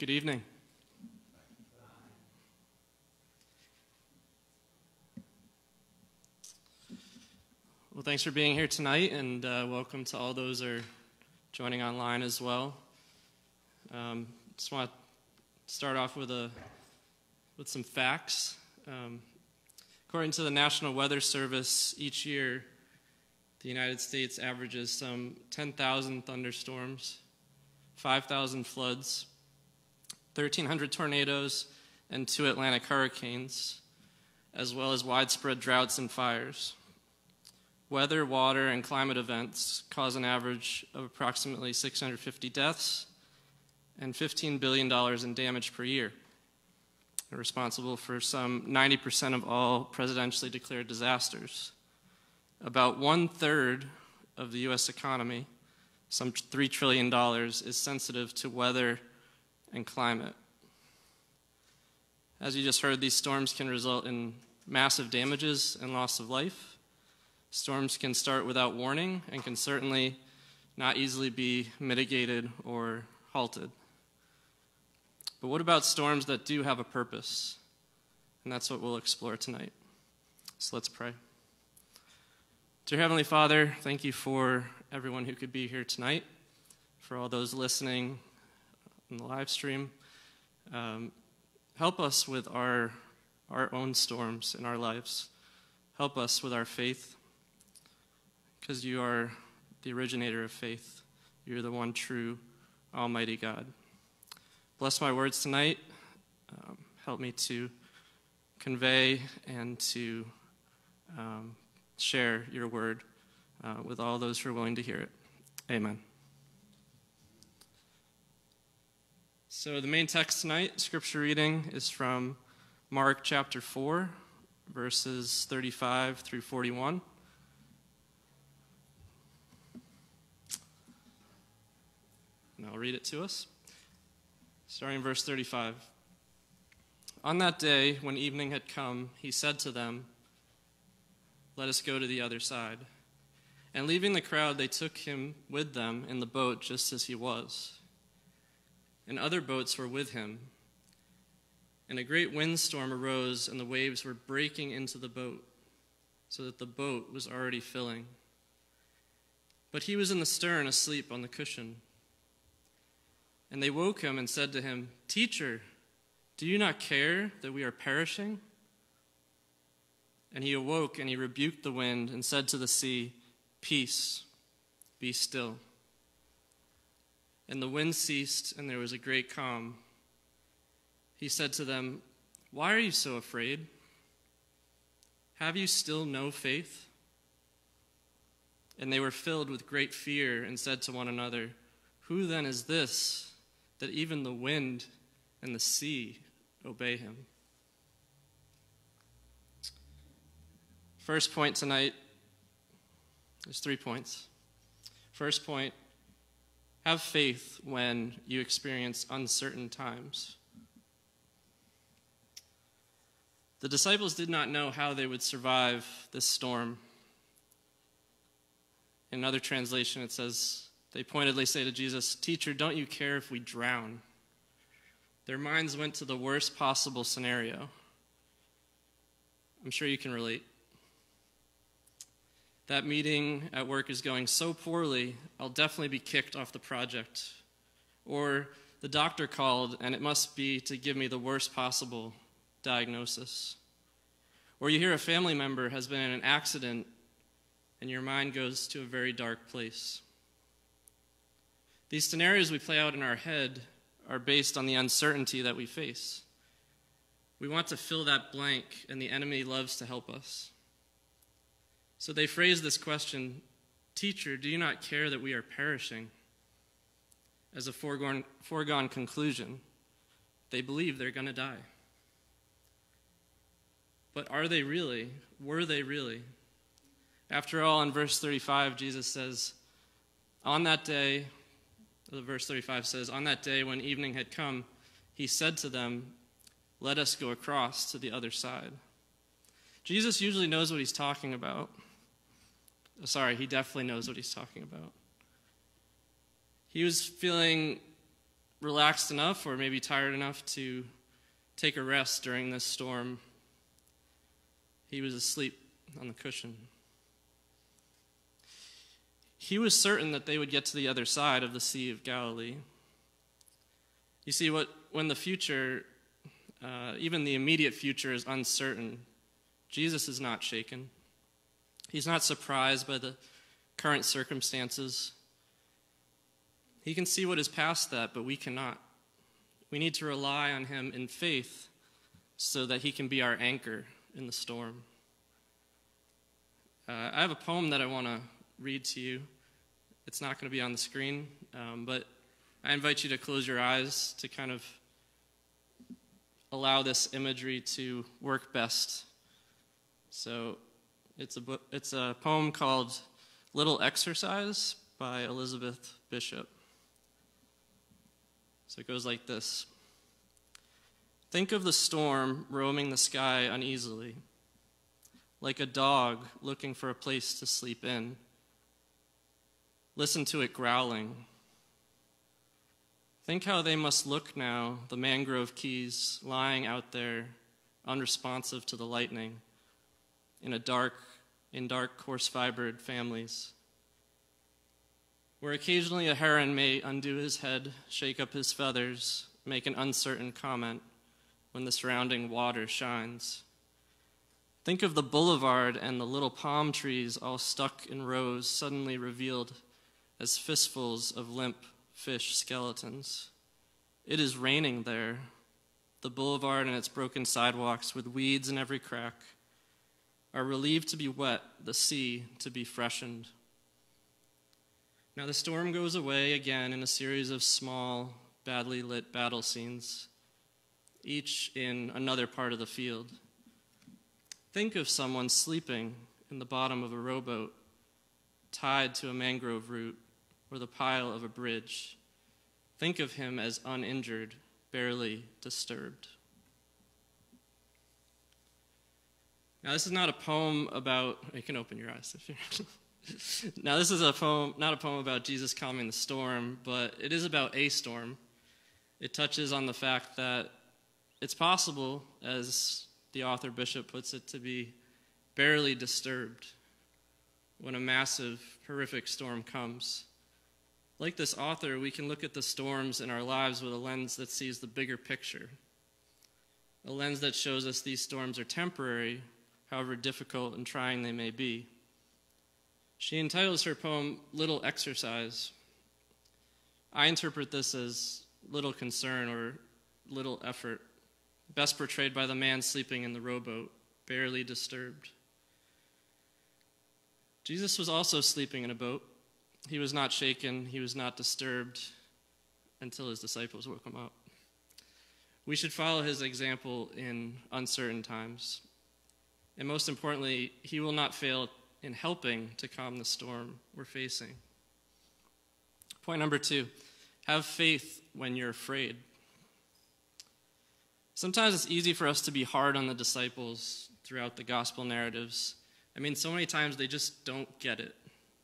Good evening. Well, thanks for being here tonight, and uh, welcome to all those are joining online as well. Um, just want to start off with a with some facts. Um, according to the National Weather Service, each year the United States averages some 10,000 thunderstorms, 5,000 floods, 1,300 tornadoes, and two Atlantic hurricanes, as well as widespread droughts and fires. Weather, water, and climate events cause an average of approximately 650 deaths and $15 billion in damage per year. Responsible for some 90% of all presidentially declared disasters. About one third of the U.S. economy, some $3 trillion, is sensitive to weather and climate. As you just heard, these storms can result in massive damages and loss of life. Storms can start without warning and can certainly not easily be mitigated or halted. But what about storms that do have a purpose? And that's what we'll explore tonight. So let's pray. Dear Heavenly Father, thank you for everyone who could be here tonight, for all those listening on the live stream. Um, help us with our, our own storms in our lives. Help us with our faith, because you are the originator of faith. You're the one true, Almighty God. Bless my words tonight. Um, help me to convey and to um, share your word uh, with all those who are willing to hear it. Amen. So, the main text tonight, scripture reading, is from Mark chapter 4, verses 35 through 41. And I'll read it to us starting in verse 35. On that day, when evening had come, he said to them, Let us go to the other side. And leaving the crowd, they took him with them in the boat just as he was. And other boats were with him. And a great windstorm arose, and the waves were breaking into the boat, so that the boat was already filling. But he was in the stern, asleep on the cushion. And they woke him and said to him, Teacher, do you not care that we are perishing? And he awoke and he rebuked the wind and said to the sea, Peace, be still. And the wind ceased and there was a great calm. He said to them, Why are you so afraid? Have you still no faith? And they were filled with great fear and said to one another, Who then is this? that even the wind and the sea obey him. First point tonight there's three points. First point have faith when you experience uncertain times. The disciples did not know how they would survive this storm. In another translation, it says, they pointedly say to Jesus, Teacher, don't you care if we drown? Their minds went to the worst possible scenario. I'm sure you can relate. That meeting at work is going so poorly, I'll definitely be kicked off the project. Or the doctor called, and it must be to give me the worst possible diagnosis. Or you hear a family member has been in an accident, and your mind goes to a very dark place. These scenarios we play out in our head are based on the uncertainty that we face. We want to fill that blank, and the enemy loves to help us. So they phrase this question Teacher, do you not care that we are perishing? As a foregone, foregone conclusion, they believe they're going to die. But are they really? Were they really? After all, in verse 35, Jesus says, On that day, verse 35 says, On that day when evening had come, he said to them, Let us go across to the other side. Jesus usually knows what he's talking about. Sorry, he definitely knows what he's talking about. He was feeling relaxed enough or maybe tired enough to take a rest during this storm. He was asleep on the cushion. He was certain that they would get to the other side of the Sea of Galilee. You see, what, when the future, uh, even the immediate future, is uncertain, Jesus is not shaken. He's not surprised by the current circumstances. He can see what is past that, but we cannot. We need to rely on Him in faith so that He can be our anchor in the storm. Uh, I have a poem that I want to read to you. It's not going to be on the screen, um, but I invite you to close your eyes to kind of allow this imagery to work best. So it's a, book, it's a poem called Little Exercise by Elizabeth Bishop. So it goes like this Think of the storm roaming the sky uneasily, like a dog looking for a place to sleep in. Listen to it growling. Think how they must look now, the mangrove keys lying out there, unresponsive to the lightning, in a dark, in dark, coarse fibered families where occasionally a heron may undo his head, shake up his feathers, make an uncertain comment when the surrounding water shines. Think of the boulevard and the little palm trees all stuck in rows, suddenly revealed as fistfuls of limp fish skeletons. It is raining there. The boulevard and its broken sidewalks, with weeds in every crack, are relieved to be wet, the sea to be freshened. Now the storm goes away again in a series of small, badly lit battle scenes, each in another part of the field. Think of someone sleeping in the bottom of a rowboat, tied to a mangrove root or the pile of a bridge. Think of him as uninjured, barely disturbed. Now, this is not a poem about, you can open your eyes if you're. now, this is a poem, not a poem about Jesus calming the storm, but it is about a storm. It touches on the fact that it's possible, as the author Bishop puts it, to be barely disturbed when a massive, horrific storm comes. Like this author, we can look at the storms in our lives with a lens that sees the bigger picture, a lens that shows us these storms are temporary, however difficult and trying they may be. She entitles her poem Little Exercise. I interpret this as little concern or little effort, best portrayed by the man sleeping in the rowboat, barely disturbed. Jesus was also sleeping in a boat. He was not shaken, he was not disturbed until his disciples woke him up. We should follow his example in uncertain times. And most importantly, he will not fail in helping to calm the storm we're facing. Point number two have faith when you're afraid. Sometimes it's easy for us to be hard on the disciples throughout the gospel narratives. I mean, so many times they just don't get it,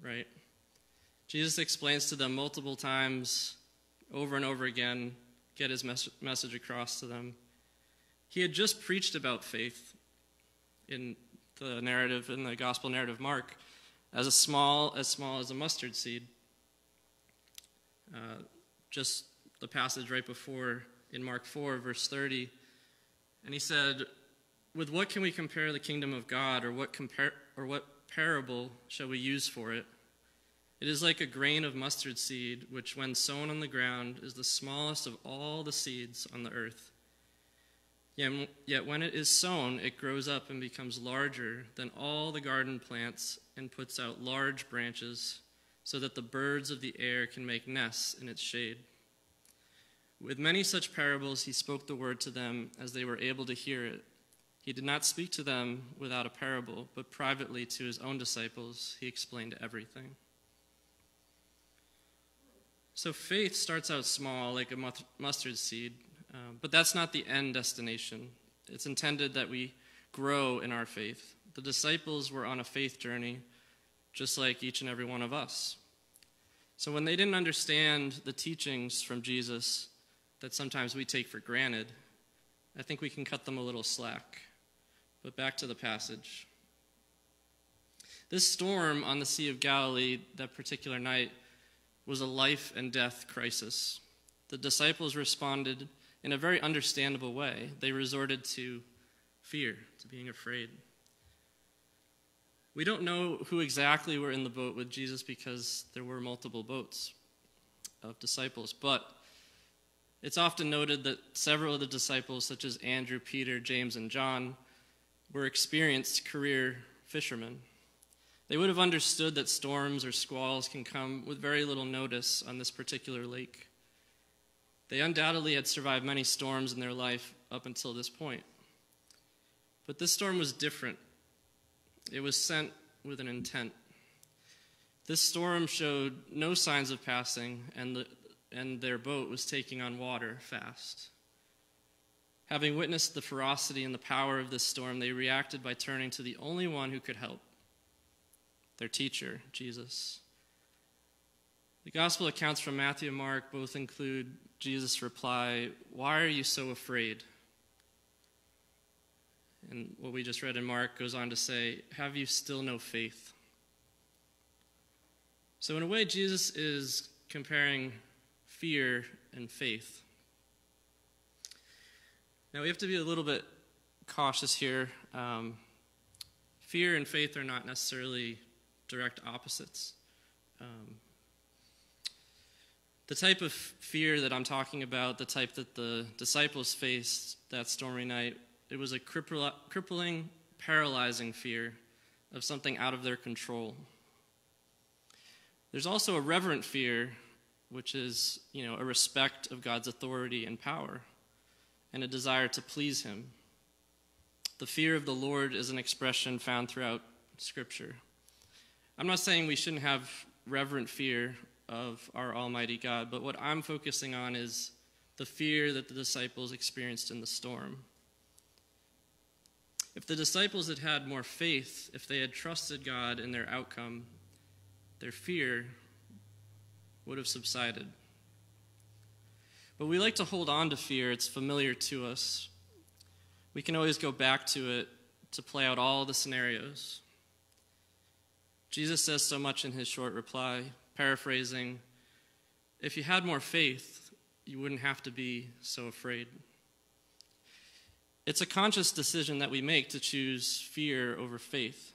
right? Jesus explains to them multiple times, over and over again, get his mes- message across to them. He had just preached about faith in the narrative in the gospel narrative Mark as a small as small as a mustard seed. Uh, just the passage right before in Mark 4 verse 30 and he said with what can we compare the kingdom of God or what compare or what parable shall we use for it it is like a grain of mustard seed which when sown on the ground is the smallest of all the seeds on the earth Yet when it is sown, it grows up and becomes larger than all the garden plants and puts out large branches so that the birds of the air can make nests in its shade. With many such parables, he spoke the word to them as they were able to hear it. He did not speak to them without a parable, but privately to his own disciples, he explained everything. So faith starts out small, like a mustard seed, um, but that's not the end destination. It's intended that we grow in our faith. The disciples were on a faith journey, just like each and every one of us. So when they didn't understand the teachings from Jesus, that sometimes we take for granted, I think we can cut them a little slack. But back to the passage. This storm on the Sea of Galilee that particular night was a life and death crisis. The disciples responded in a very understandable way. They resorted to fear, to being afraid. We don't know who exactly were in the boat with Jesus because there were multiple boats of disciples, but it's often noted that several of the disciples, such as Andrew, Peter, James, and John, were experienced career fishermen. They would have understood that storms or squalls can come with very little notice on this particular lake. They undoubtedly had survived many storms in their life up until this point. But this storm was different. It was sent with an intent. This storm showed no signs of passing, and, the, and their boat was taking on water fast. Having witnessed the ferocity and the power of this storm, they reacted by turning to the only one who could help their teacher, Jesus. The gospel accounts from Matthew and Mark both include Jesus' reply, Why are you so afraid? And what we just read in Mark goes on to say, Have you still no faith? So, in a way, Jesus is comparing fear and faith. Now, we have to be a little bit cautious here. Um, fear and faith are not necessarily direct opposites. Um, the type of fear that I'm talking about, the type that the disciples faced that stormy night, it was a crippling, paralyzing fear of something out of their control. There's also a reverent fear, which is, you know, a respect of God's authority and power and a desire to please him. The fear of the Lord is an expression found throughout Scripture. I'm not saying we shouldn't have reverent fear of our Almighty God, but what I'm focusing on is the fear that the disciples experienced in the storm. If the disciples had had more faith, if they had trusted God in their outcome, their fear would have subsided. But we like to hold on to fear, it's familiar to us. We can always go back to it to play out all the scenarios. Jesus says so much in his short reply, paraphrasing If you had more faith, you wouldn't have to be so afraid. It's a conscious decision that we make to choose fear over faith.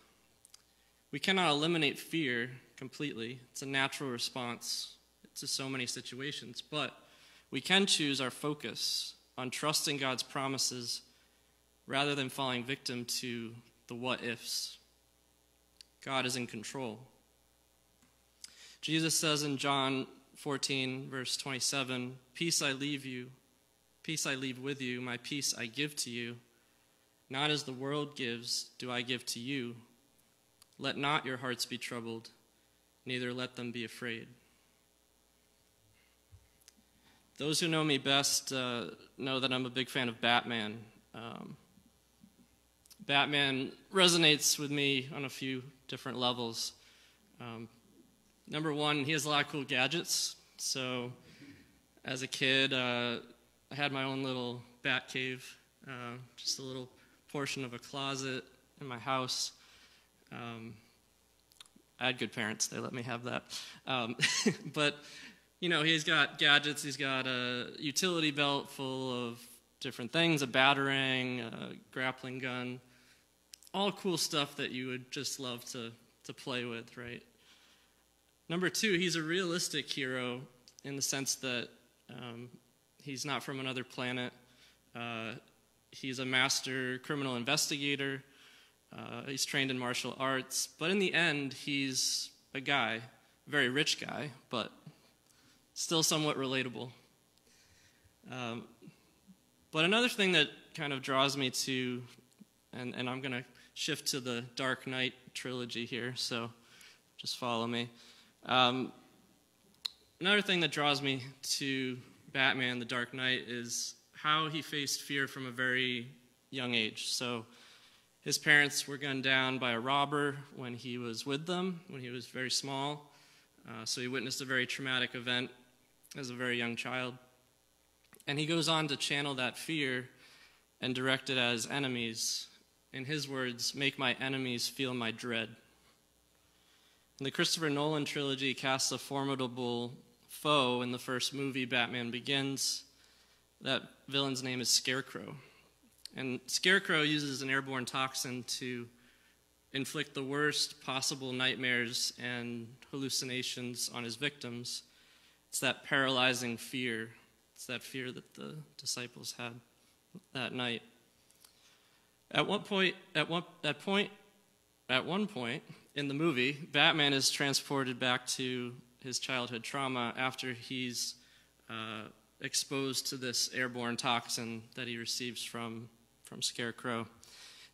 We cannot eliminate fear completely, it's a natural response to so many situations, but we can choose our focus on trusting God's promises rather than falling victim to the what ifs. God is in control. Jesus says in John 14, verse 27, Peace I leave you, peace I leave with you, my peace I give to you. Not as the world gives, do I give to you. Let not your hearts be troubled, neither let them be afraid. Those who know me best uh, know that I'm a big fan of Batman. Um, Batman resonates with me on a few different levels. Um, number one, he has a lot of cool gadgets. So, as a kid, uh, I had my own little bat cave, uh, just a little portion of a closet in my house. Um, I had good parents; they let me have that. Um, but you know, he's got gadgets. He's got a utility belt full of different things, a batarang, a grappling gun, all cool stuff that you would just love to, to play with, right? Number two, he's a realistic hero in the sense that um, he's not from another planet. Uh, he's a master criminal investigator. Uh, he's trained in martial arts. But in the end, he's a guy, a very rich guy, but still somewhat relatable. Um, but another thing that kind of draws me to, and, and I'm going to shift to the Dark Knight trilogy here, so just follow me. Um, another thing that draws me to Batman, the Dark Knight, is how he faced fear from a very young age. So his parents were gunned down by a robber when he was with them, when he was very small. Uh, so he witnessed a very traumatic event as a very young child. And he goes on to channel that fear and direct it as enemies. In his words, make my enemies feel my dread. The Christopher Nolan trilogy casts a formidable foe in the first movie, Batman Begins. That villain's name is Scarecrow. And Scarecrow uses an airborne toxin to inflict the worst possible nightmares and hallucinations on his victims. It's that paralyzing fear. It's that fear that the disciples had that night. At one point, at one, at point, at one point in the movie, Batman is transported back to his childhood trauma after he's uh, exposed to this airborne toxin that he receives from, from Scarecrow.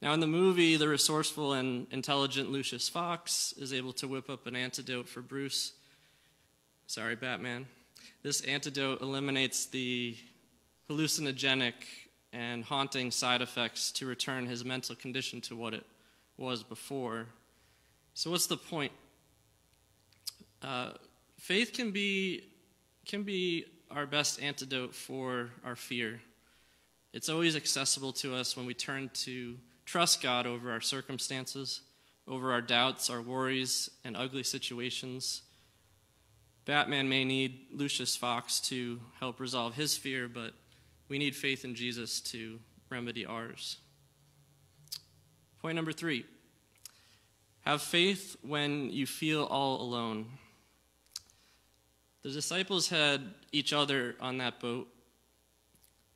Now, in the movie, the resourceful and intelligent Lucius Fox is able to whip up an antidote for Bruce. Sorry, Batman. This antidote eliminates the hallucinogenic and haunting side effects to return his mental condition to what it was before. So, what's the point? Uh, faith can be, can be our best antidote for our fear. It's always accessible to us when we turn to trust God over our circumstances, over our doubts, our worries, and ugly situations. Batman may need Lucius Fox to help resolve his fear, but we need faith in Jesus to remedy ours. Point number three have faith when you feel all alone. The disciples had each other on that boat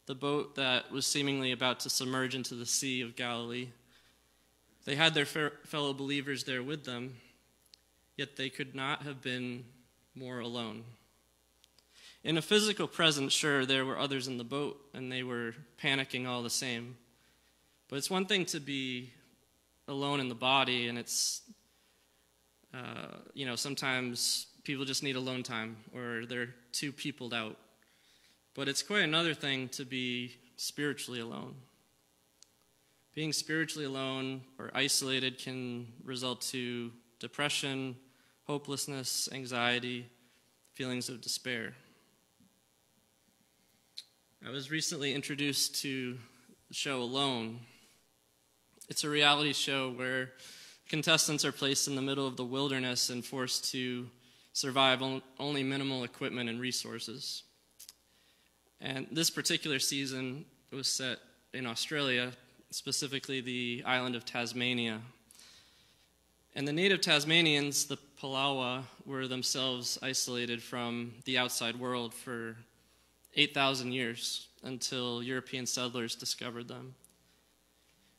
the boat that was seemingly about to submerge into the Sea of Galilee. They had their fellow believers there with them, yet they could not have been more alone. In a physical presence, sure, there were others in the boat, and they were panicking all the same. But it's one thing to be alone in the body, and it's, uh, you know, sometimes people just need alone time, or they're too peopled out. But it's quite another thing to be spiritually alone. Being spiritually alone or isolated can result to depression, hopelessness, anxiety, feelings of despair. I was recently introduced to the show Alone. It's a reality show where contestants are placed in the middle of the wilderness and forced to survive on only minimal equipment and resources. And this particular season was set in Australia, specifically the island of Tasmania. And the native Tasmanians, the Palawa, were themselves isolated from the outside world for 8,000 years until European settlers discovered them.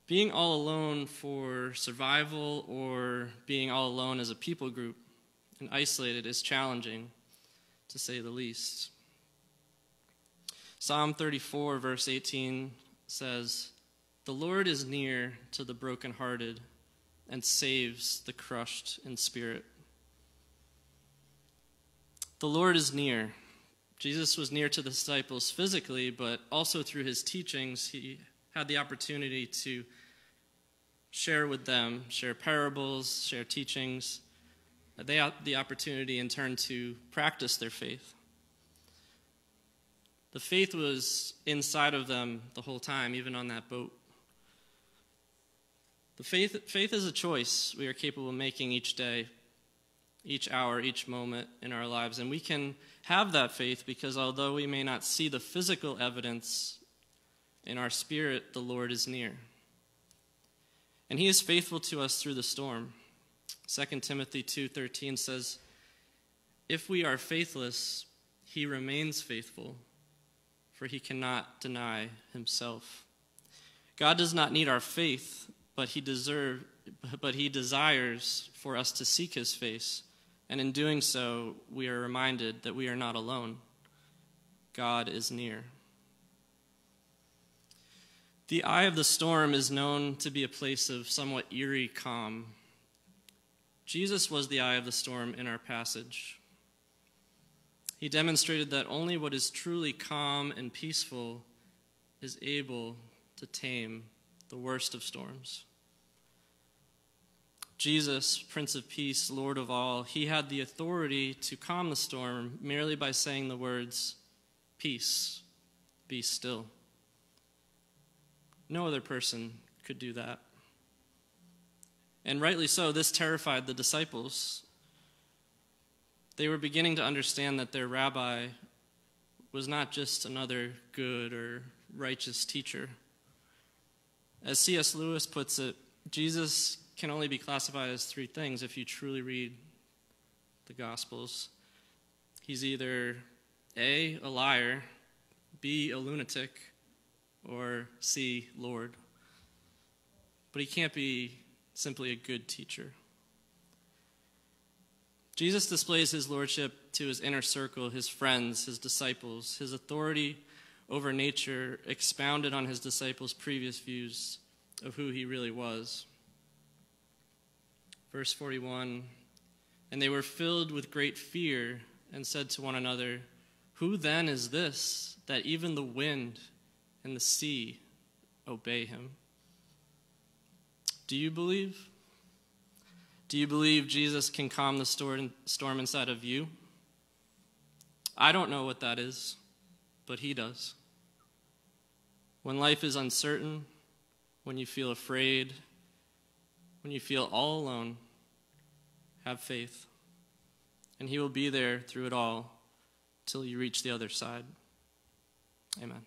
Being all alone for survival or being all alone as a people group and isolated is challenging, to say the least. Psalm 34, verse 18 says, The Lord is near to the brokenhearted and saves the crushed in spirit. The Lord is near. Jesus was near to the disciples physically, but also through his teachings, he had the opportunity to share with them, share parables, share teachings. They had the opportunity in turn to practice their faith. The faith was inside of them the whole time, even on that boat. The faith, faith is a choice we are capable of making each day, each hour, each moment in our lives. And we can have that faith because although we may not see the physical evidence in our spirit, the Lord is near. And he is faithful to us through the storm. 2 Timothy 2:13 says, "If we are faithless, he remains faithful, for he cannot deny himself. God does not need our faith, but he deserve, but he desires for us to seek his face, and in doing so, we are reminded that we are not alone. God is near. The eye of the storm is known to be a place of somewhat eerie calm. Jesus was the eye of the storm in our passage. He demonstrated that only what is truly calm and peaceful is able to tame the worst of storms. Jesus, Prince of Peace, Lord of all, he had the authority to calm the storm merely by saying the words, Peace, Be still. No other person could do that. And rightly so, this terrified the disciples. They were beginning to understand that their rabbi was not just another good or righteous teacher. As C.S. Lewis puts it, Jesus can only be classified as three things if you truly read the Gospels. He's either A, a liar, B, a lunatic, or C, Lord. But he can't be simply a good teacher. Jesus displays his lordship to his inner circle, his friends, his disciples. His authority over nature expounded on his disciples' previous views of who he really was. Verse 41 And they were filled with great fear and said to one another, Who then is this that even the wind and the sea obey him? Do you believe? Do you believe Jesus can calm the storm inside of you? I don't know what that is, but He does. When life is uncertain, when you feel afraid, when you feel all alone, have faith. And He will be there through it all till you reach the other side. Amen.